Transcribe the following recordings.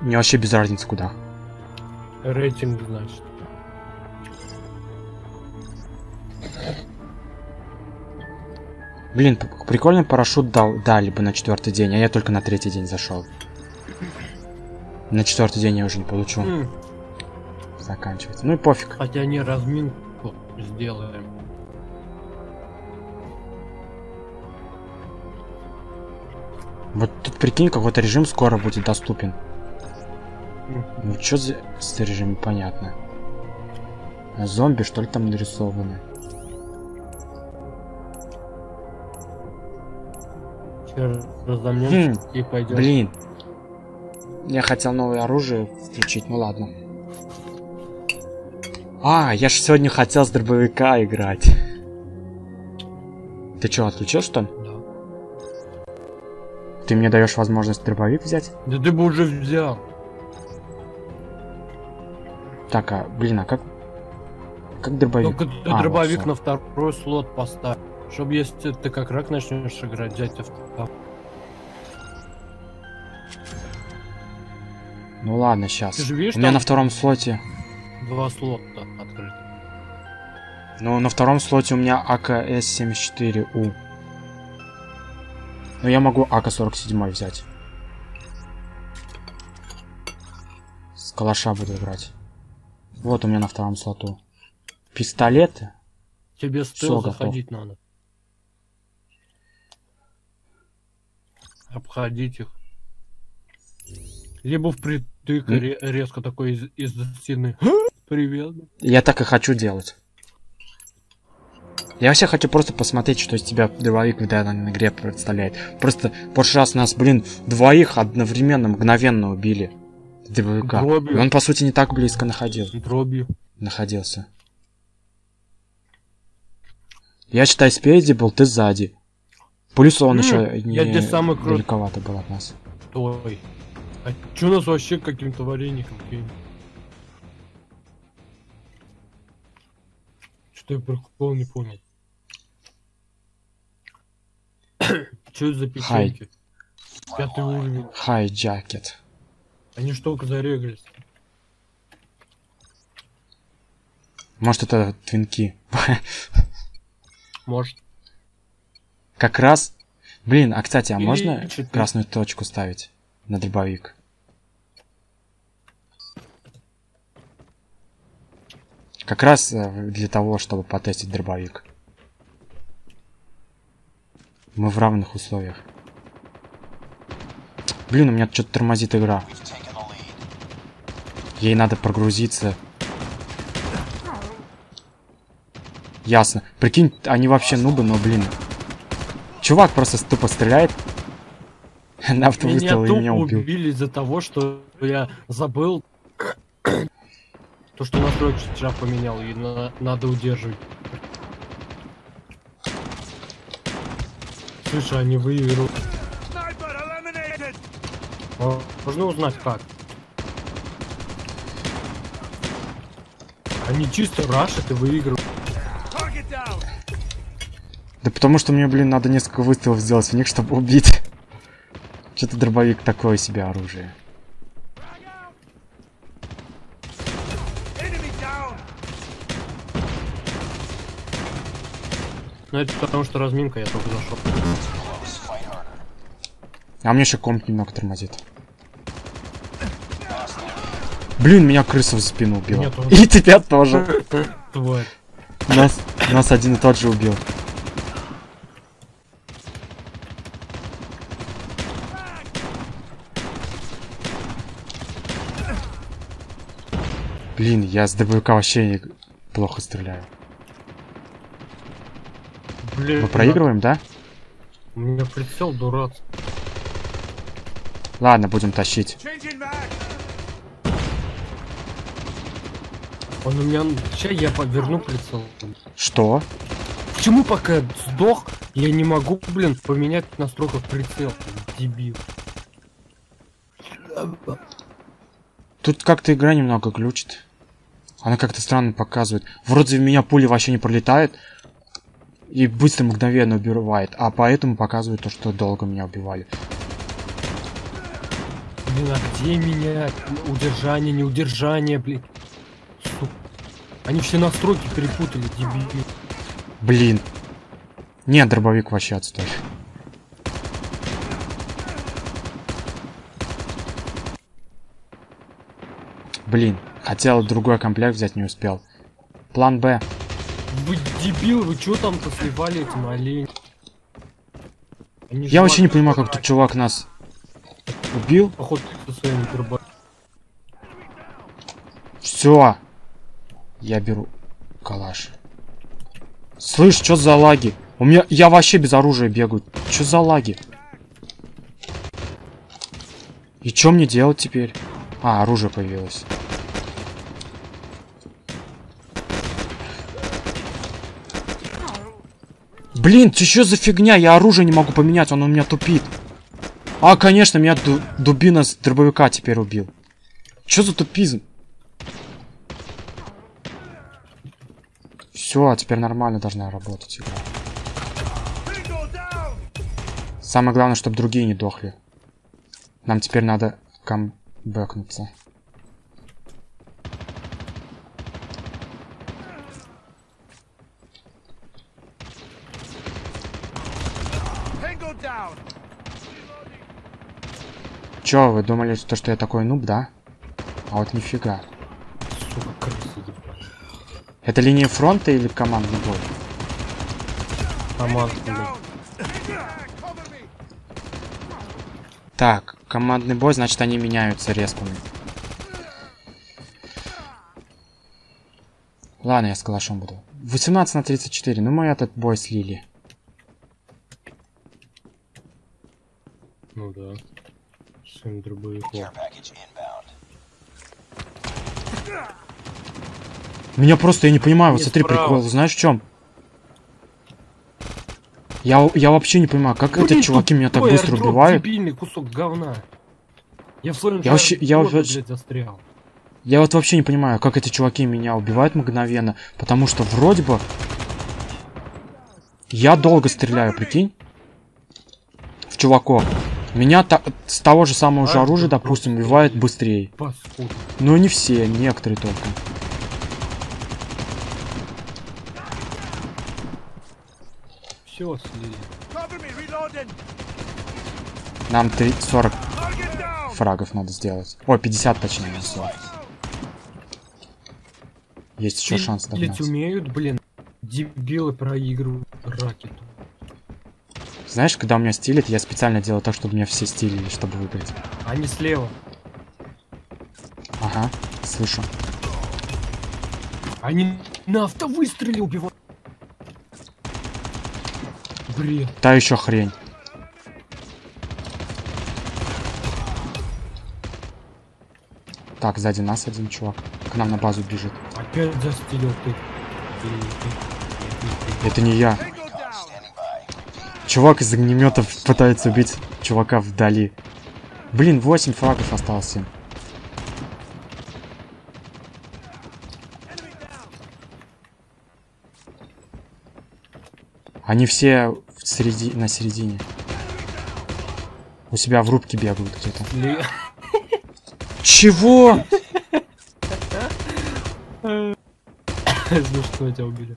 Мне вообще без разницы куда. Рейтинг, значит. Блин, прикольный парашют дал, дали бы на четвертый день, а я только на третий день зашел. На четвертый день я уже не получу. М, Заканчивается. Ну и пофиг. Хотя не разминку сделаем. Вот тут прикинь, какой-то режим скоро будет доступен. Ну что за режим, непонятно. А Зомби, что ли, там нарисованы? Хм, и пойдем. Блин. Я хотел новое оружие включить, ну ладно. А, я же сегодня хотел с дробовика играть. Ты что, отключил что ли? Да. Ты мне даешь возможность дробовик взять? Да ты бы уже взял. Так, а, блин, а как... Как дробовик? Только ты А, вот дробовик всё. на второй слот поставь. Чтобы если ты как рак начнешь играть, взять авто. Ну ладно, сейчас. Ты же видишь, У меня на втором слоте... Два слота открыты. Ну, на втором слоте у меня АКС-74У. Но я могу АК-47 взять. С калаша буду играть. Вот у меня на втором слоту. Пистолеты. Тебе готов. заходить надо. Обходить их. Либо впритык ре- резко такой из, из стены. Привет. Я так и хочу делать. Я вообще хочу просто посмотреть, что из тебя дробовик в данной игре представляет. Просто в прошлый раз нас, блин, двоих одновременно, мгновенно убили. Дробью. И он, по сути, не так близко находил. Дробью. находился. Я считаю, спереди был, ты сзади. Плюс он М, еще не я здесь самый крут- далековато был от нас. Ой. А чё у нас вообще каким-то вареником кинь? Что я прикол не понял. Чё это за печеньки? Пятый уровень. Хай джакет. Они ж только зарегались. Может это твинки. Может. как раз. Блин, а кстати, а Или можно четыре. красную точку ставить на дробовик? Как раз э, для того, чтобы потестить дробовик. Мы в равных условиях. Блин, у меня что-то тормозит игра. Ей надо прогрузиться. Ясно. Прикинь, они вообще нубы, но, блин. Чувак просто тупо стреляет. На Меня автовыстрел и меня убил. убили из-за того, что я забыл то, что настройки вчера поменял, и на- надо удерживать. Слушай, они выигрывают. Мо- Можно узнать как? Они чисто рашат и выигрывают. Да потому что мне, блин, надо несколько выстрелов сделать в них, чтобы убить. Что-то дробовик такое себе оружие. Но это потому что разминка, я только зашел. А мне еще комп немного тормозит. Блин, меня крыса в спину убила. Меня тоже. И тебя тоже. Тварь. Нас, нас один и тот же убил. Блин, я с дробовика вообще не- плохо стреляю. Блин, Мы проигрываем, да? У меня прицел дурак. Ладно, будем тащить. Он у меня... Сейчас я поверну прицел. Что? Почему пока я сдох, я не могу, блин, поменять в настройках прицел? Дебил. Тут как-то игра немного глючит. Она как-то странно показывает. Вроде в меня пули вообще не пролетают. И быстро, мгновенно убивает. А поэтому показывает то, что долго меня убивали. Блин, а где менять? Удержание, неудержание, блин. Сука. Они все настройки перепутали, дебили. Блин. Нет, дробовик вообще отстой. Блин, хотел другой комплект взять, не успел. План Б. Вы дебил, вы что там-то сливали этим олень? Они Я вообще не понимаю, как тут чувак нас убил. Походу со своими дроба- Все. Я беру калаш. Слышь, что за лаги? У меня... Я вообще без оружия бегаю. Что за лаги? И что мне делать теперь? А, оружие появилось. Блин, ты что за фигня? Я оружие не могу поменять, он у меня тупит. А, конечно, меня ду- дубина с дробовика теперь убил. Что за тупизм? Все, а теперь нормально должна работать игра. Самое главное, чтобы другие не дохли. Нам теперь надо камбэкнуться. Чё, вы думали, то, что я такой нуб, да? А вот нифига. Сука. Это линия фронта или командный бой? Cover me! Так, командный бой, значит они меняются респами. Ладно, я с калашом буду. 18 на 34, ну мы этот бой слили. Ну да. Своим дробовиком. Меня просто, я не понимаю, вот смотри, справа. прикол, знаешь в чем? Я, я вообще не понимаю, как эти чуваки меня так быстро убивают. дебильный кусок говна. Я в своем Я вообще- я вообще- блядь, застрял. Я вот вообще не понимаю, как эти чуваки меня убивают мгновенно, потому что вроде бы я долго стреляю, прикинь, в чуваков. Меня та- с того же самого же оружия, допустим, убивает блин. быстрее. Но не все, некоторые только. Все слили. Нам три- 40 Target down! фрагов надо сделать. Ой, 50 точнее. не 40. Есть еще шанс догнать. умеют, блин. Дебилы проигрывают ракету. Знаешь, когда у меня стилит, я специально делаю так, чтобы меня все стилили, чтобы выиграть. Они слева. Ага, слышу. Они на автовыстреле убивают. Бред. Та еще хрень. Так, сзади нас один чувак. К нам на базу бежит. Опять застелил ты. Это не я. Чувак из огнеметов пытается убить чувака вдали. Блин, 8 фрагов осталось всем. Они все в среди... на середине. У себя в рубке бегают где-то. Чего? За что тебя убили?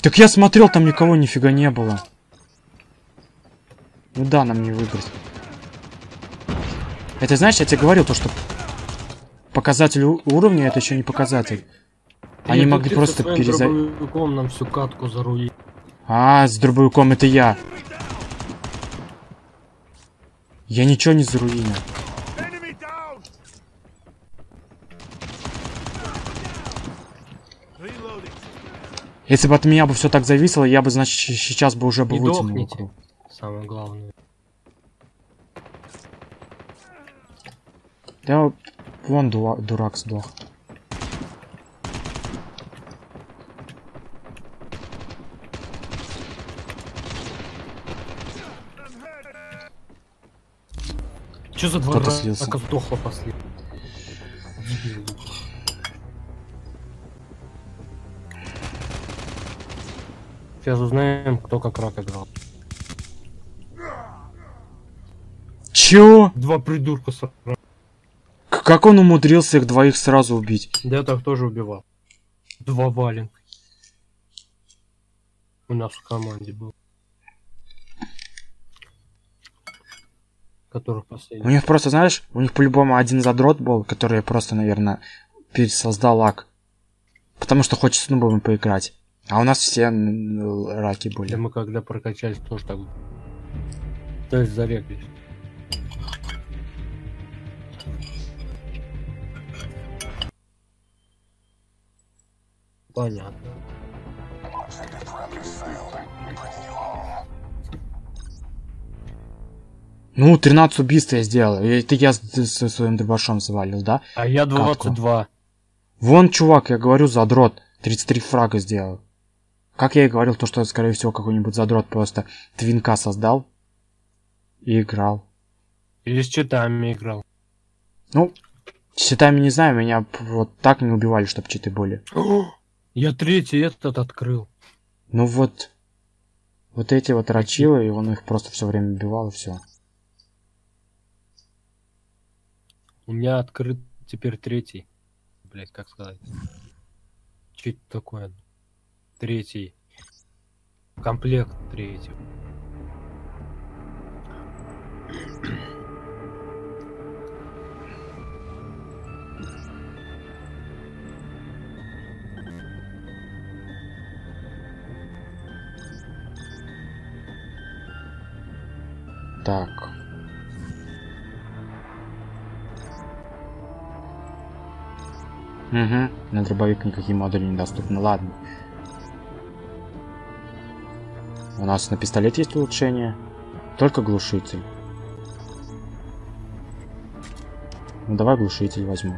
Так я смотрел, там никого нифига не было. Ну да, нам не выиграть. Это знаешь, я тебе говорил то, что показатель уровня это еще не показатель. Они Ты- могли просто переза... нам всю катку заруи. А, с дробовиком это я. Я ничего не заруинил. Если бы от меня бы все так зависело, я бы, значит, сейчас бы уже бы вытянул. Самое главное. Да, вон дурак сдох. Че за два раза слился. сдохла последний? Сейчас узнаем, кто как рак играл. Чё? Два придурка сразу. Как он умудрился их двоих сразу убить? Да я так тоже убивал. Два валенка. У нас в команде был. Которых У последний. них просто, знаешь, у них по-любому один задрот был, который просто, наверное, пересоздал лак. Потому что хочет с нубами поиграть. А у нас все раки Да были. мы когда прокачались, тоже так. То есть зарегались. Понятно. Ну, 13 убийств я сделал. Это я со своим дробашом завалил, да? А я 22. Вон, чувак, я говорю, задрот. 33 фрага сделал. Как я и говорил, то, что, скорее всего, какой-нибудь задрот просто твинка создал и играл. Или с читами играл. Ну, с щитами не знаю, меня вот так не убивали, чтоб читы были. Я третий этот открыл. Ну вот, вот эти вот рачилы, и он их просто все время убивал, и все. У меня открыт теперь третий. Блять, как сказать? Это такое? Третий. Комплект третий. Так. Угу, на дробовик никакие модули не доступны, ладно. У нас на пистолет есть улучшение, только глушитель. Ну давай глушитель возьму.